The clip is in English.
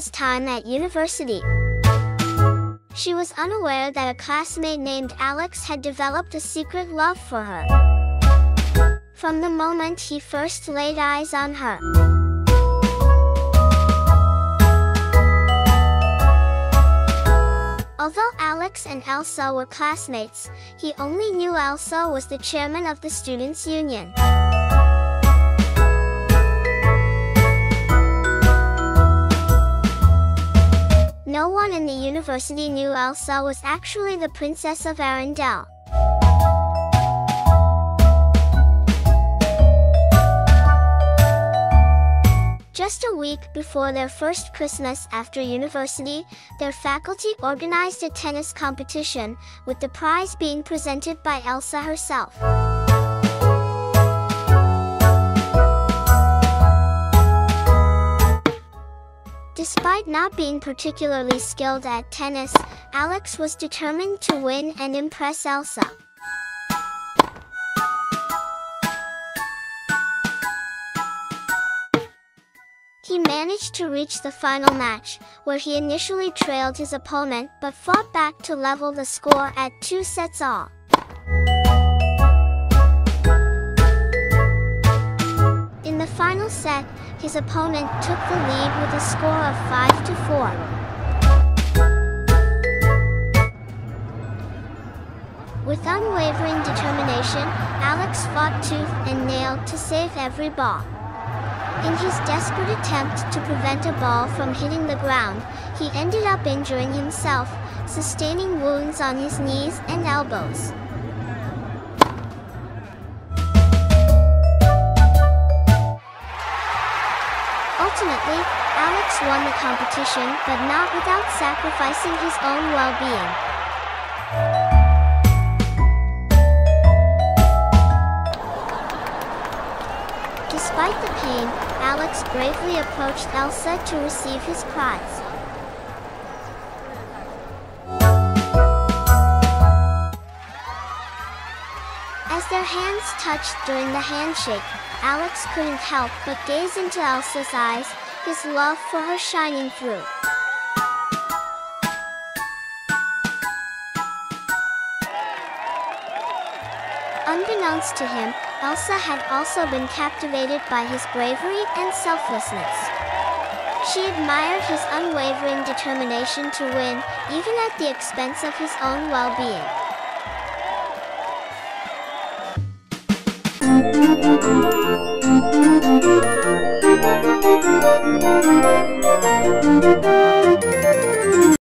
Elsa's time at university. She was unaware that a classmate named Alex had developed a secret love for her. From the moment he first laid eyes on her. Although Alex and Elsa were classmates, he only knew Elsa was the chairman of the Students' Union. No one in the university knew Elsa was actually the Princess of Arendelle. Just a week before their first Christmas after university, their faculty organized a tennis competition, with the prize being presented by Elsa herself. Not being particularly skilled at tennis, Alex was determined to win and impress Elsa. He managed to reach the final match, where he initially trailed his opponent but fought back to level the score at two sets all. Final set, his opponent took the lead with a score of 5 to 4. With unwavering determination, Alex fought tooth and nail to save every ball. In his desperate attempt to prevent a ball from hitting the ground, he ended up injuring himself, sustaining wounds on his knees and elbows. Ultimately, Alex won the competition, but not without sacrificing his own well-being. Despite the pain, Alex bravely approached Elsa to receive his prize. Their hands touched during the handshake, Alex couldn't help but gaze into Elsa's eyes, his love for her shining through. Unbeknownst to him, Elsa had also been captivated by his bravery and selflessness. She admired his unwavering determination to win, even at the expense of his own well-being.